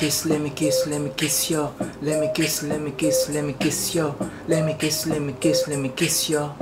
kiss, let me kiss, let me kiss ya. Let me kiss, let me kiss, let me kiss ya. Let me kiss, let me kiss, let me kiss ya.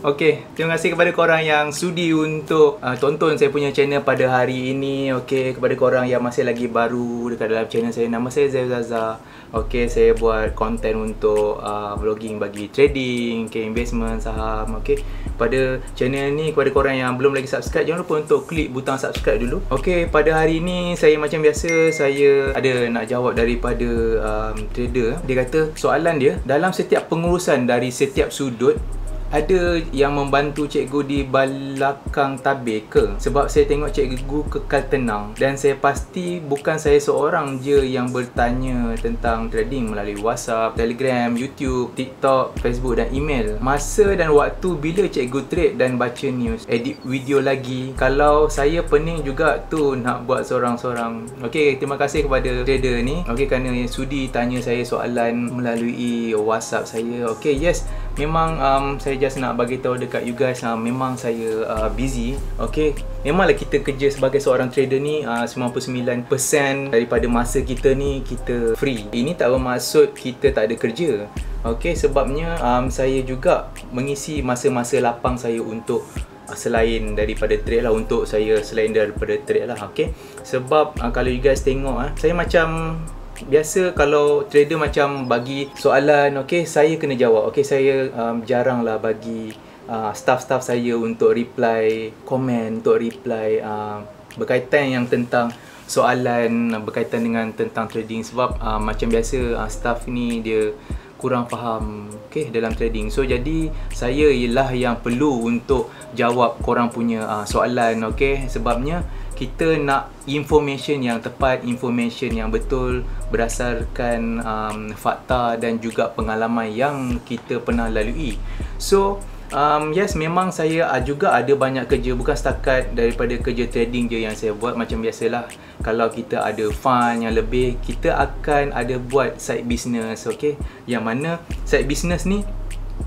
Okey, terima kasih kepada korang yang sudi untuk uh, tonton saya punya channel pada hari ini. Okey, kepada korang yang masih lagi baru dekat dalam channel saya. Nama saya Zai Zaza. Okey, saya buat konten untuk uh, vlogging bagi trading, okay, investment, saham. Okey, pada channel ni kepada korang yang belum lagi subscribe, jangan lupa untuk klik butang subscribe dulu. Okey, pada hari ini saya macam biasa saya ada nak jawab daripada um, trader. Dia kata soalan dia dalam setiap pengurusan dari setiap sudut ada yang membantu cikgu di belakang tabir ke? Sebab saya tengok cikgu kekal tenang dan saya pasti bukan saya seorang je yang bertanya tentang trading melalui WhatsApp, Telegram, YouTube, TikTok, Facebook dan email. Masa dan waktu bila cikgu trade dan baca news, edit video lagi. Kalau saya pening juga tu nak buat seorang-seorang. Okey, terima kasih kepada trader ni. Okey, kerana sudi tanya saya soalan melalui WhatsApp saya. Okey, yes. Memang um, saya just nak bagi tahu dekat you guys uh, memang saya uh, busy okey memanglah kita kerja sebagai seorang trader ni uh, 99% daripada masa kita ni kita free. Ini tak bermaksud kita tak ada kerja okey sebabnya um, saya juga mengisi masa-masa lapang saya untuk uh, selain daripada trade lah untuk saya selain daripada trade lah okey sebab uh, kalau you guys tengok uh, saya macam biasa kalau trader macam bagi soalan okey saya kena jawab. Okey saya um, jaranglah bagi uh, staff-staff saya untuk reply komen untuk reply uh, berkaitan yang tentang soalan berkaitan dengan tentang trading. Sebab uh, macam biasa uh, staff ni dia kurang faham okay, dalam trading. So jadi saya ialah yang perlu untuk jawab korang punya uh, soalan okay? sebabnya kita nak information yang tepat, information yang betul berdasarkan um, fakta dan juga pengalaman yang kita pernah lalui. So, um, yes memang saya juga ada banyak kerja bukan setakat daripada kerja trading je yang saya buat macam biasalah. Kalau kita ada fund yang lebih, kita akan ada buat side business, okay? Yang mana side business ni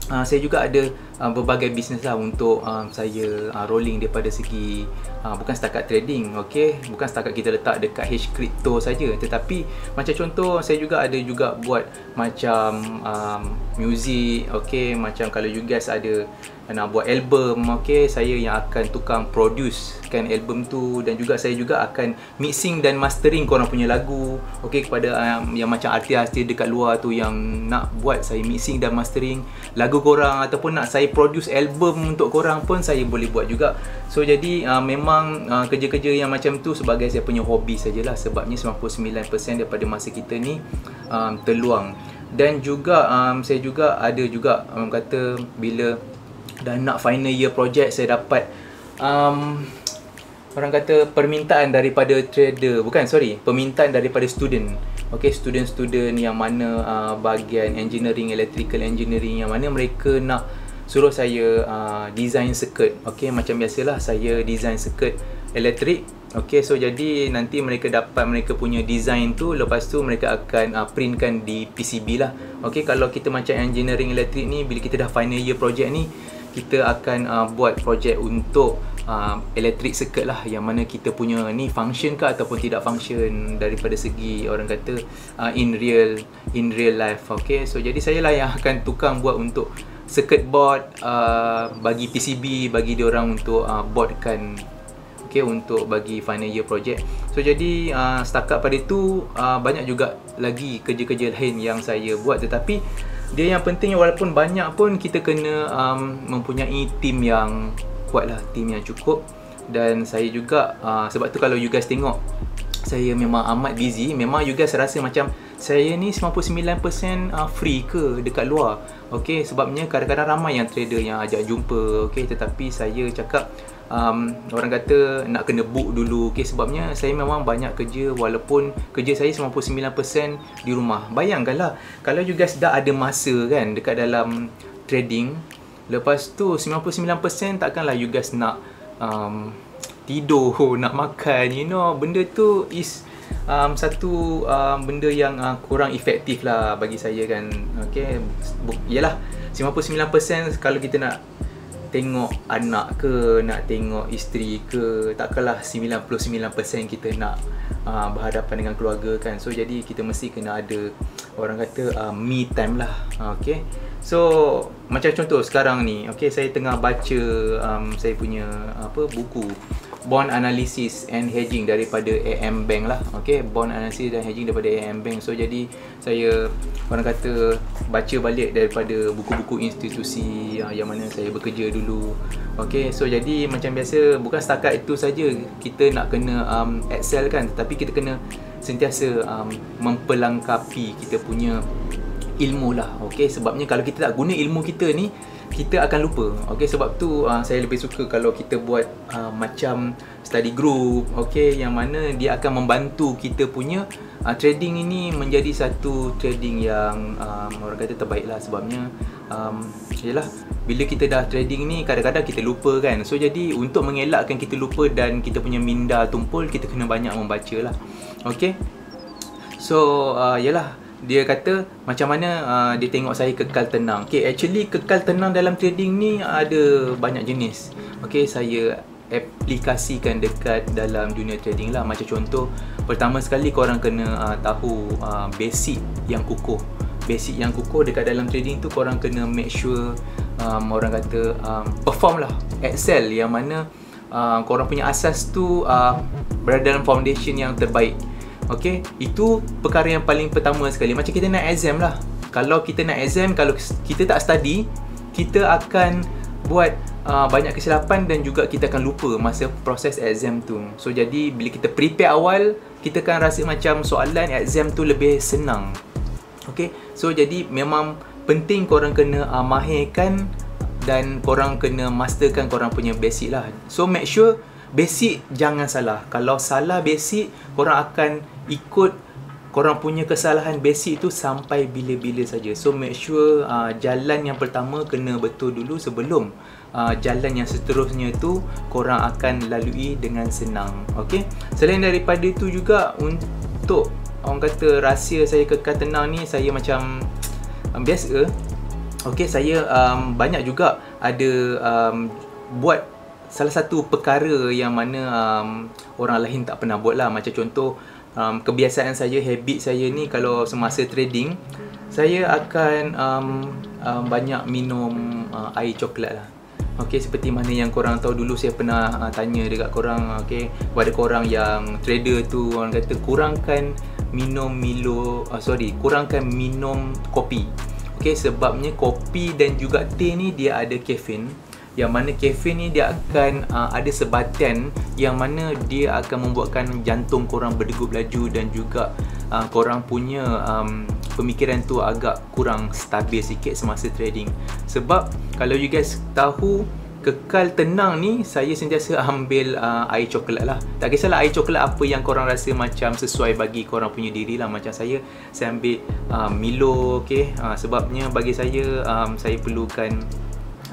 uh, saya juga ada uh, berbagai bisnes lah untuk um, saya uh, rolling daripada segi uh, bukan setakat trading okey bukan setakat kita letak dekat H crypto saja. Tetapi macam contoh saya juga ada juga buat macam um, music okey macam kalau you guys ada nak buat album okey saya yang akan tukang produce kan album tu. Dan juga saya juga akan mixing dan mastering korang punya lagu okey kepada um, yang macam artis-artis dekat luar tu yang nak buat saya mixing dan mastering lagu korang ataupun nak saya produce album untuk korang pun saya boleh buat juga. So jadi uh, memang uh, kerja-kerja yang macam tu sebagai saya punya hobi sajalah. Sebabnya 99% daripada masa kita ni um, terluang. Dan juga um, saya juga ada juga um, kata bila dan nak final year project saya dapat um, orang kata permintaan daripada trader. Bukan sorry permintaan daripada student. Okey student-student yang mana uh, bahagian engineering electrical engineering yang mana mereka nak suruh saya uh, design circuit. Okey macam biasalah saya design circuit elektrik okey so jadi nanti mereka dapat mereka punya design tu lepas tu mereka akan uh, printkan di PCB lah. Okey kalau kita macam engineering elektrik ni bila kita dah final year project ni kita akan uh, buat projek untuk uh, electric circuit lah. Yang mana kita punya ni function ke ataupun tidak function daripada segi orang kata uh, in real in real life. Okay so jadi saya lah yang akan tukang buat untuk circuit board uh, bagi PCB bagi dia orang untuk uh, boardkan okay untuk bagi final year project. So jadi uh, setakat pada tu uh, banyak juga lagi kerja-kerja lain yang saya buat. Tetapi dia yang penting walaupun banyak pun kita kena um, mempunyai team yang kuat lah team yang cukup. Dan saya juga uh, sebab tu kalau you guys tengok saya memang amat busy. Memang you guys rasa macam saya ni 99% uh, free ke dekat luar? Okay sebabnya kadang-kadang ramai yang trader yang ajak jumpa okay? Tetapi saya cakap um, orang kata nak kena book dulu okay, sebabnya saya memang banyak kerja walaupun kerja saya 99% di rumah. Bayangkanlah kalau you guys dah ada masa kan dekat dalam trading lepas tu 99% takkanlah you guys nak um, tidur nak makan you know. Benda tu is um, satu um, benda yang uh, kurang efektif lah bagi saya kan. Okay. yalah 99% kalau kita nak tengok anak ke nak tengok isteri ke takkanlah 99% kita nak uh, berhadapan dengan keluarga kan. So jadi kita mesti kena ada orang kata uh, me time lah. Okay? So macam contoh sekarang ni okay? Saya tengah baca um, saya punya apa buku bond analysis and hedging daripada AM Bank lah. Okay bond analysis dan hedging daripada AM Bank. So jadi saya orang kata baca balik daripada buku-buku institusi uh, yang mana saya bekerja dulu. Okay so jadi macam biasa bukan setakat itu saja kita nak kena um, excel kan. Tetapi kita kena sentiasa um, mempelengkapi kita punya ilmu lah. Okay sebabnya kalau kita tak guna ilmu kita ni kita akan lupa. Okey sebab tu uh, saya lebih suka kalau kita buat uh, macam study group okey yang mana dia akan membantu kita punya uh, trading ini menjadi satu trading yang um, orang kata terbaik lah sebabnya um, yalah bila kita dah trading ni kadang-kadang kita lupa kan. So jadi untuk mengelakkan kita lupa dan kita punya minda tumpul kita kena banyak membaca lah. Okey? So uh, yalah dia kata macam mana uh, dia tengok saya kekal tenang. Okay, actually kekal tenang dalam trading ni ada banyak jenis. Okay, saya aplikasikan dekat dalam dunia trading lah. Macam contoh, pertama sekali korang kena uh, tahu uh, basic yang kukuh. Basic yang kukuh dekat dalam trading tu korang kena make sure um, orang kata um, perform lah. Excel yang mana uh, korang punya asas tu uh, berada dalam foundation yang terbaik. Okay, itu perkara yang paling pertama sekali. Macam kita nak exam lah. Kalau kita nak exam, kalau kita tak study, kita akan buat uh, banyak kesilapan dan juga kita akan lupa masa proses exam tu. So jadi bila kita prepare awal, kita akan rasa macam soalan exam tu lebih senang. Okay, so jadi memang penting korang kena uh, mahirkan dan korang kena masterkan korang punya basic lah. So make sure basic jangan salah. Kalau salah basic, korang akan ikut korang punya kesalahan basic tu sampai bila-bila saja. So make sure uh, jalan yang pertama kena betul dulu sebelum uh, jalan yang seterusnya tu korang akan lalui dengan senang. Okay? Selain daripada itu juga untuk orang kata rahsia saya kekal tenang ni saya macam um, biasa Okay, saya um, banyak juga ada um, buat salah satu perkara yang mana um, orang lain tak pernah buat lah. Macam contoh um, kebiasaan saya habit saya ni kalau semasa trading saya akan um, um, banyak minum uh, air coklat lah. Okay, seperti mana yang korang tahu dulu saya pernah uh, tanya dekat korang okay, kepada korang yang trader tu orang kata kurangkan minum Milo uh, sorry kurangkan minum kopi. Okay, sebabnya kopi dan juga teh ni dia ada caffeine yang mana kafe ni dia akan uh, ada sebatan yang mana dia akan membuatkan jantung korang berdegup laju dan juga uh, korang punya um, pemikiran tu agak kurang stabil sikit semasa trading. Sebab kalau you guys tahu kekal tenang ni saya sentiasa ambil uh, air coklat lah. Tak kisahlah air coklat apa yang korang rasa macam sesuai bagi korang punya diri lah. Macam saya saya ambil uh, Milo okay? uh, sebabnya bagi saya um, saya perlukan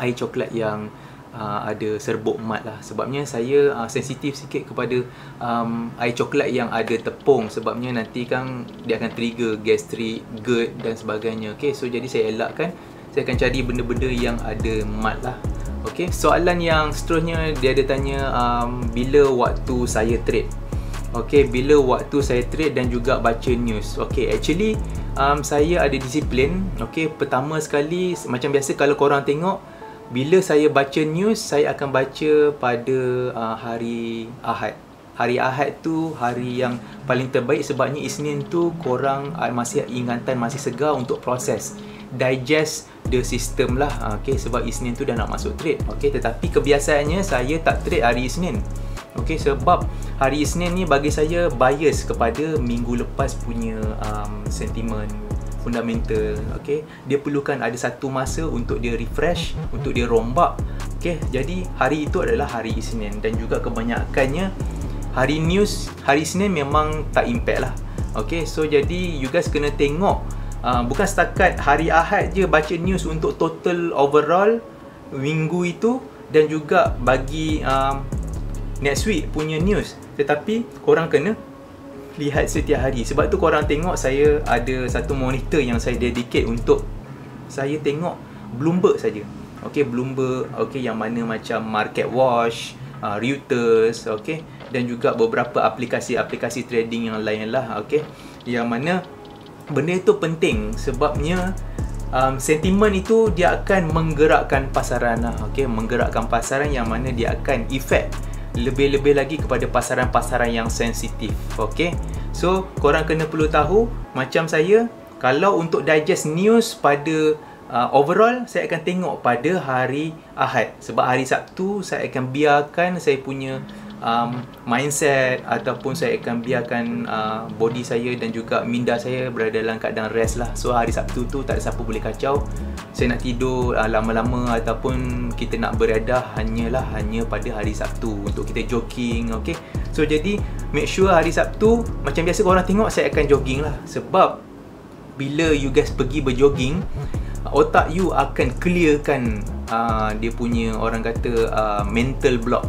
air coklat yang uh, ada serbuk mat lah. Sebabnya saya uh, sensitif sikit kepada um, air coklat yang ada tepung. Sebabnya nanti kan dia akan trigger gastrik, GERD dan sebagainya. Okay, so jadi saya elakkan saya akan cari benda-benda yang ada mat lah. Okay, soalan yang seterusnya dia ada tanya um, bila waktu saya trade? Okay, bila waktu saya trade dan juga baca news. Okay, actually um, saya ada disiplin. Okay, pertama sekali macam biasa kalau korang tengok bila saya baca news saya akan baca pada uh, hari Ahad. Hari Ahad tu hari yang paling terbaik sebabnya Isnin tu korang uh, masih ingatan masih segar untuk proses digest the system lah. Uh, okay, sebab Isnin tu dah nak masuk trade. Okay, tetapi kebiasaannya saya tak trade hari Isnin. Okay, sebab hari Isnin ni bagi saya bias kepada minggu lepas punya um, sentimen fundamental okey dia perlukan ada satu masa untuk dia refresh untuk dia rombak okey jadi hari itu adalah hari Isnin dan juga kebanyakannya hari news hari Isnin memang tak impact lah okey so jadi you guys kena tengok uh, bukan setakat hari Ahad je baca news untuk total overall minggu itu dan juga bagi um, next week punya news. Tetapi korang kena lihat setiap hari. Sebab tu korang tengok saya ada satu monitor yang saya dedicate untuk saya tengok Bloomberg saja. Okey Bloomberg okey yang mana macam Market Watch uh, Reuters okey dan juga beberapa aplikasi-aplikasi trading yang lain lah okey. Yang mana benda itu penting sebabnya um, sentimen itu dia akan menggerakkan pasaran lah okey. Menggerakkan pasaran yang mana dia akan efek lebih-lebih lagi kepada pasaran-pasaran yang sensitif okey so korang kena perlu tahu macam saya kalau untuk digest news pada uh, overall saya akan tengok pada hari Ahad. Sebab hari Sabtu saya akan biarkan saya punya um, mindset ataupun saya akan biarkan uh, body saya dan juga minda saya berada dalam keadaan rest lah. So hari Sabtu tu tak ada siapa boleh kacau. Saya nak tidur uh, lama-lama ataupun kita nak beradah hanyalah hanya pada hari Sabtu untuk kita jogging okay? So jadi make sure hari Sabtu macam biasa korang tengok saya akan jogging lah. Sebab bila you guys pergi berjogging otak you akan clearkan uh, dia punya orang kata uh, mental block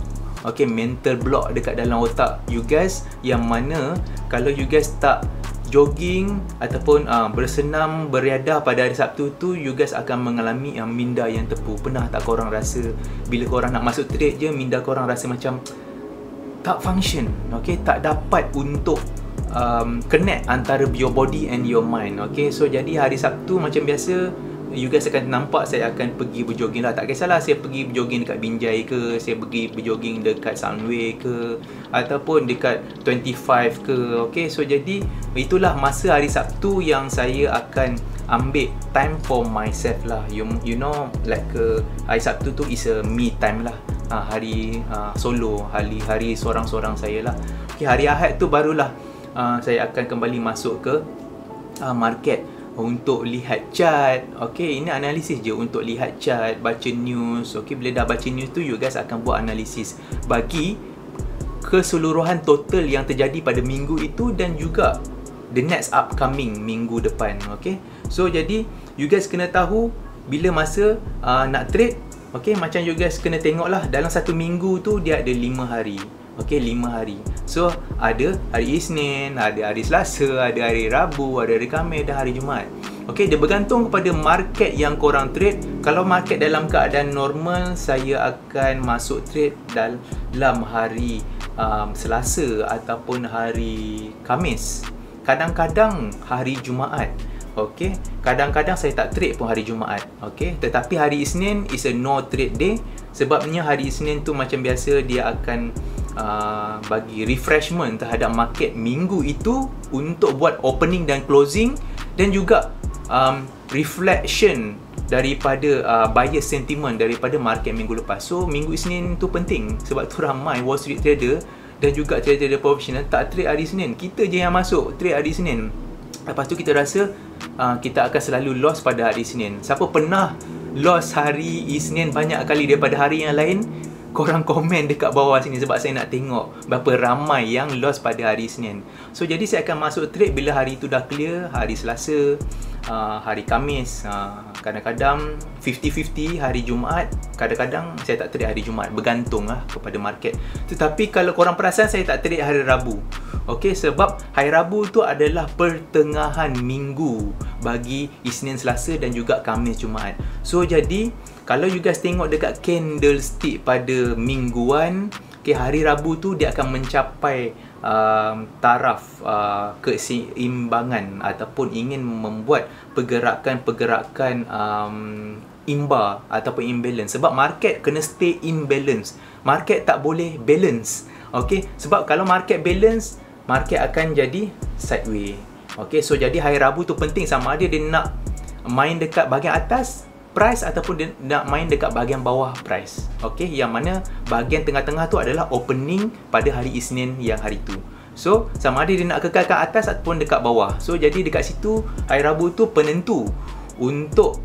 okay, mental block dekat dalam otak you guys yang mana kalau you guys tak jogging ataupun uh, bersenam beriadah pada hari Sabtu tu you guys akan mengalami yang uh, minda yang tepu. Pernah tak korang rasa bila korang nak masuk trade je minda korang rasa macam tak function okay, tak dapat untuk um, connect antara your body and your mind okay so jadi hari Sabtu macam biasa you guys akan nampak saya akan pergi berjoging lah. Tak kisahlah saya pergi berjoging dekat Binjai ke saya pergi berjoging dekat Sunway ke ataupun dekat 25 ke. Okay so jadi itulah masa hari Sabtu yang saya akan ambil time for myself lah. You, you know like ke hari Sabtu tu is a me time lah. Ha, hari uh, solo hari hari seorang-seorang saya lah. Okay, hari Ahad tu barulah uh, saya akan kembali masuk ke uh, market untuk lihat chart. Okey, ini analisis je untuk lihat chart, baca news. Okey, bila dah baca news tu you guys akan buat analisis bagi keseluruhan total yang terjadi pada minggu itu dan juga the next upcoming minggu depan. Okey. So jadi you guys kena tahu bila masa uh, nak trade Okey, macam you guys kena tengoklah dalam satu minggu tu dia ada 5 hari. Okey, lima hari. So, ada hari Isnin, ada hari Selasa, ada hari Rabu, ada hari Khamis dan hari Jumaat. Okey, dia bergantung kepada market yang korang trade. Kalau market dalam keadaan normal, saya akan masuk trade dalam hari um, Selasa ataupun hari Khamis. Kadang-kadang hari Jumaat. Okey, kadang-kadang saya tak trade pun hari Jumaat. Okey, tetapi hari Isnin is a no trade day sebabnya hari Isnin tu macam biasa dia akan uh, bagi refreshment terhadap market minggu itu untuk buat opening dan closing dan juga um, reflection daripada uh, buyer sentiment daripada market minggu lepas. So minggu Isnin tu penting sebab tu ramai Wall Street trader dan juga trader-trader profesional tak trade hari Isnin. Kita je yang masuk trade hari Isnin. Lepas tu kita rasa uh, kita akan selalu loss pada hari Isnin. Siapa pernah loss hari Isnin banyak kali daripada hari yang lain? Korang komen dekat bawah sini sebab saya nak tengok berapa ramai yang loss pada hari Isnin. So jadi saya akan masuk trade bila hari itu dah clear, hari Selasa, uh, hari Kamis, uh, kadang-kadang 50-50 hari Jumaat, kadang-kadang saya tak trade hari Jumaat, bergantung lah kepada market. Tetapi kalau korang perasan saya tak trade hari Rabu. Okey, sebab hari Rabu tu adalah pertengahan minggu bagi Isnin, Selasa dan juga Kamis, Jumaat. So jadi kalau you guys tengok dekat candlestick pada mingguan, okay, hari Rabu tu dia akan mencapai um, taraf uh, keseimbangan ataupun ingin membuat pergerakan-pergerakan um, imba ataupun imbalance. Sebab market kena stay in balance. Market tak boleh balance okey sebab kalau market balance market akan jadi sideways okey so jadi hari Rabu tu penting sama ada dia nak main dekat bahagian atas price ataupun dia nak main dekat bahagian bawah price. Okey, yang mana bahagian tengah-tengah tu adalah opening pada hari Isnin yang hari tu. So, sama ada dia nak kekal kat atas ataupun dekat bawah. So, jadi dekat situ hari Rabu tu penentu untuk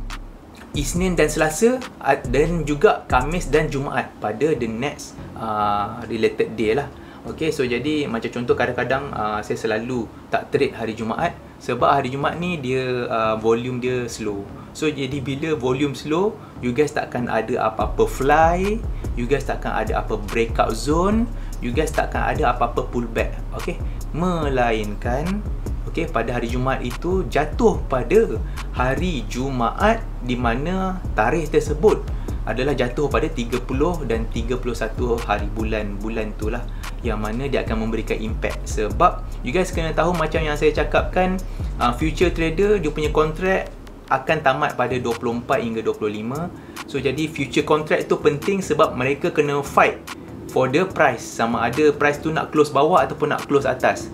Isnin dan Selasa dan juga Kamis dan Jumaat pada the next uh, related day lah. Okay, so jadi macam contoh kadang-kadang uh, saya selalu tak trade hari Jumaat sebab hari Jumaat ni dia uh, volume dia slow. So jadi bila volume slow, you guys takkan ada apa-apa fly, you guys takkan ada apa breakout zone, you guys takkan ada apa-apa pullback. Okay, melainkan okay, pada hari Jumaat itu jatuh pada hari Jumaat di mana tarikh tersebut adalah jatuh pada 30 dan 31 hari bulan bulan tu lah yang mana dia akan memberikan impact sebab you guys kena tahu macam yang saya cakapkan uh, future trader dia punya kontrak akan tamat pada 24 hingga 25 so jadi future contract tu penting sebab mereka kena fight for the price sama ada price tu nak close bawah ataupun nak close atas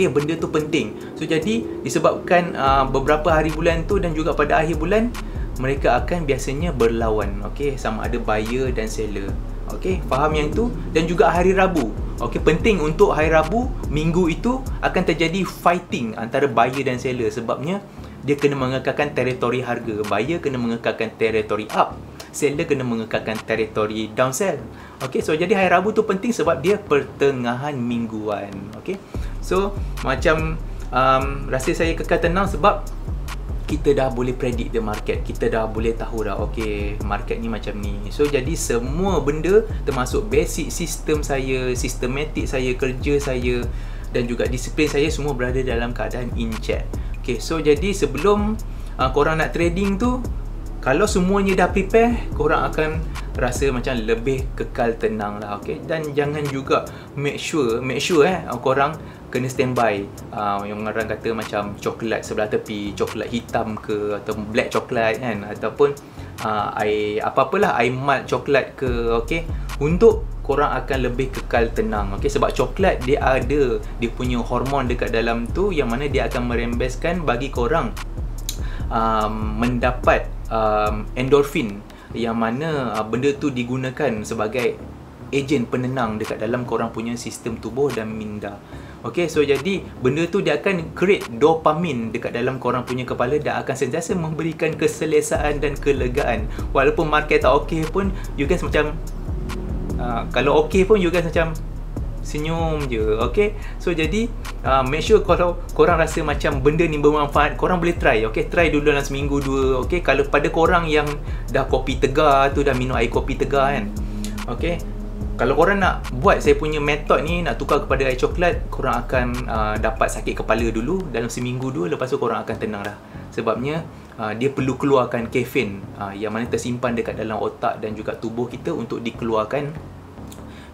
Okay, benda tu penting. So jadi disebabkan uh, beberapa hari bulan tu dan juga pada akhir bulan mereka akan biasanya berlawan. Okay, sama ada buyer dan seller. Okay, faham yang tu dan juga hari Rabu. Okay, penting untuk hari Rabu minggu itu akan terjadi fighting antara buyer dan seller sebabnya dia kena mengekalkan teritori harga. Buyer kena mengekalkan teritori up. Seller kena mengekalkan teritori down sell. Okay, so jadi hari Rabu tu penting sebab dia pertengahan mingguan. Okay. So macam um, rasa saya kekal tenang sebab kita dah boleh predict the market kita dah boleh tahu dah okay market ni macam ni so jadi semua benda termasuk basic sistem saya sistematik saya kerja saya dan juga disiplin saya semua berada dalam keadaan in check okay so jadi sebelum uh, korang nak trading tu kalau semuanya dah prepare korang akan rasa macam lebih kekal tenang lah okay dan jangan juga make sure make sure eh korang kena standby. Uh, yang orang kata macam coklat sebelah tepi coklat hitam ke atau black coklat kan ataupun uh, air apa-apalah air malt coklat ke okey untuk korang akan lebih kekal tenang okey sebab coklat dia ada dia punya hormon dekat dalam tu yang mana dia akan merembeskan bagi korang um, mendapat um, endorfin yang mana uh, benda tu digunakan sebagai ejen penenang dekat dalam korang punya sistem tubuh dan minda. Okay, so jadi benda tu dia akan create dopamin dekat dalam korang punya kepala dan akan sentiasa memberikan keselesaan dan kelegaan. Walaupun market tak okay pun, you guys macam uh, kalau okay pun you guys macam senyum je okay so jadi uh, make sure kalau korang rasa macam benda ni bermanfaat korang boleh try okay try dulu dalam seminggu dua okay kalau pada korang yang dah kopi tegar tu dah minum air kopi tegar kan okay kalau korang nak buat saya punya metod ni nak tukar kepada air coklat korang akan uh, dapat sakit kepala dulu dalam seminggu dua lepas tu korang akan tenang dah. Sebabnya uh, dia perlu keluarkan kafein uh, yang mana tersimpan dekat dalam otak dan juga tubuh kita untuk dikeluarkan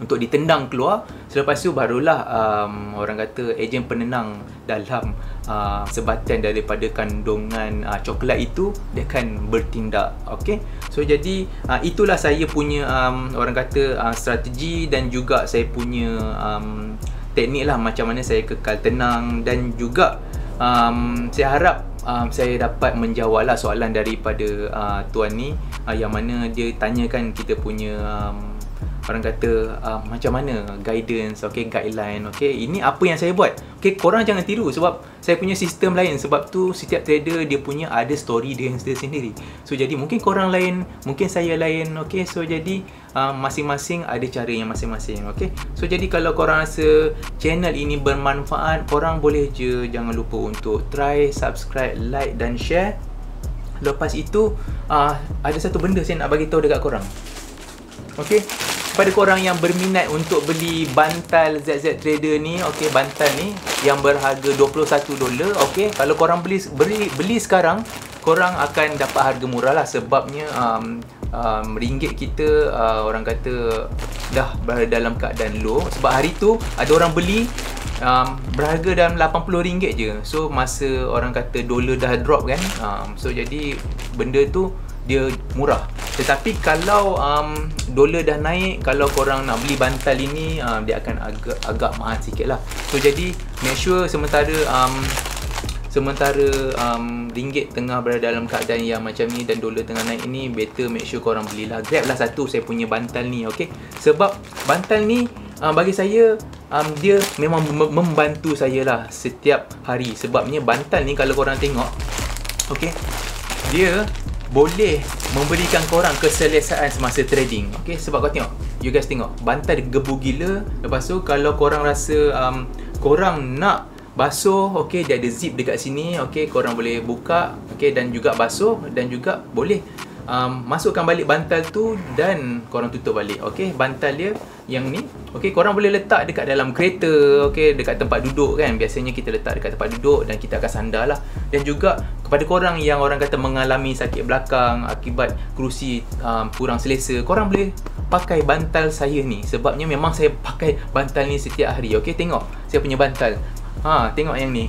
untuk ditendang keluar. Selepas tu barulah um, orang kata ejen penenang dalam uh, sebatan daripada kandungan uh, coklat itu dia akan bertindak. Okey? So jadi uh, itulah saya punya um, orang kata uh, strategi dan juga saya punya um, teknik lah macam mana saya kekal tenang dan juga um, saya harap um, saya dapat menjawab lah soalan daripada uh, tuan ni uh, yang mana dia tanyakan kita punya um, orang kata uh, macam mana guidance okay guideline okay ini apa yang saya buat? Okay korang jangan tiru sebab saya punya sistem lain. Sebab tu setiap trader dia punya ada story dia sendiri. So jadi mungkin korang lain mungkin saya lain okay so jadi uh, masing-masing ada cara yang masing-masing okay. So jadi kalau korang rasa channel ini bermanfaat korang boleh je jangan lupa untuk try subscribe like dan share. Lepas itu uh, ada satu benda saya nak bagi tahu dekat korang. Okay kepada korang yang berminat untuk beli bantal ZZ Trader ni, okey bantal ni yang berharga 21 dolar, okey. Kalau korang beli beli beli sekarang, korang akan dapat harga murah lah sebabnya um, um, ringgit kita uh, orang kata dah berada dalam keadaan low sebab hari tu ada orang beli um, berharga dalam 80 ringgit je. So masa orang kata dolar dah drop kan. Um, so jadi benda tu dia murah. Tetapi kalau um, dolar dah naik, kalau korang nak beli bantal ini, um, dia akan agak agak mahal sikit lah. So jadi make sure sementara um, sementara um, ringgit tengah berada dalam keadaan yang macam ni dan dolar tengah naik ni, better make sure korang belilah. Grab lah satu saya punya bantal ni, okay? Sebab bantal ni um, bagi saya um, dia memang membantu saya lah setiap hari. Sebabnya bantal ni kalau korang tengok, okay? Dia boleh memberikan korang keselesaan semasa trading okay? sebab kau tengok you guys tengok bantal gebu gila lepas tu kalau korang rasa um, korang nak basuh okay, dia ada zip dekat sini okay, korang boleh buka okay, dan juga basuh dan juga boleh um, masukkan balik bantal tu dan korang tutup balik okay? bantal dia yang ni okey? Korang boleh letak dekat dalam kereta okey? Dekat tempat duduk kan? Biasanya kita letak dekat tempat duduk dan kita akan sandar lah. Dan juga kepada korang yang orang kata mengalami sakit belakang akibat kerusi um, kurang selesa korang boleh pakai bantal saya ni. Sebabnya memang saya pakai bantal ni setiap hari okey? Tengok saya punya bantal. Ha tengok yang ni.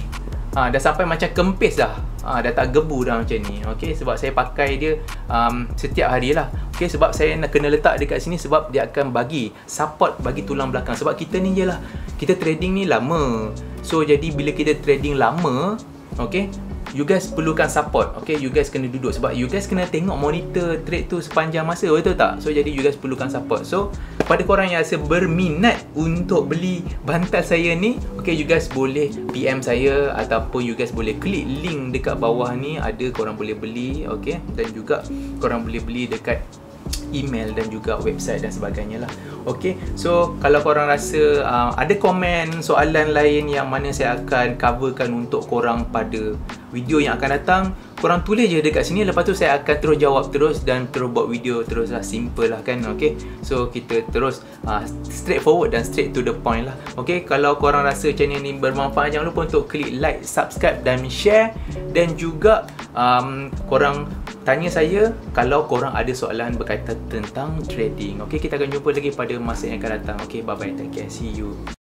Ha dah sampai macam kempis dah ha, dah tak gebu dah macam ni. Okey sebab saya pakai dia um, setiap hari lah. Okey sebab saya nak kena letak dekat sini sebab dia akan bagi support bagi tulang belakang. Sebab kita ni je lah. Kita trading ni lama. So jadi bila kita trading lama okey you guys perlukan support okay? You guys kena duduk sebab you guys kena tengok monitor trade tu sepanjang masa betul tak? So jadi you guys perlukan support. So pada korang yang rasa berminat untuk beli bantal saya ni okay you guys boleh PM saya ataupun you guys boleh klik link dekat bawah ni. Ada korang boleh beli okay? Dan juga korang boleh beli dekat email dan juga website dan sebagainya lah. Okay, so kalau korang rasa uh, ada komen soalan lain yang mana saya akan coverkan untuk korang pada video yang akan datang korang tulis je dekat sini. Lepas tu saya akan terus jawab terus dan terus buat video terus lah. Simple lah kan okay? So kita terus uh, straight forward dan straight to the point lah. Okay kalau korang rasa channel ni bermanfaat jangan lupa untuk klik like subscribe dan share. Dan juga um, korang tanya saya kalau korang ada soalan berkaitan tentang trading. Okay kita akan jumpa lagi pada masa yang akan datang. Okay bye bye take care. See you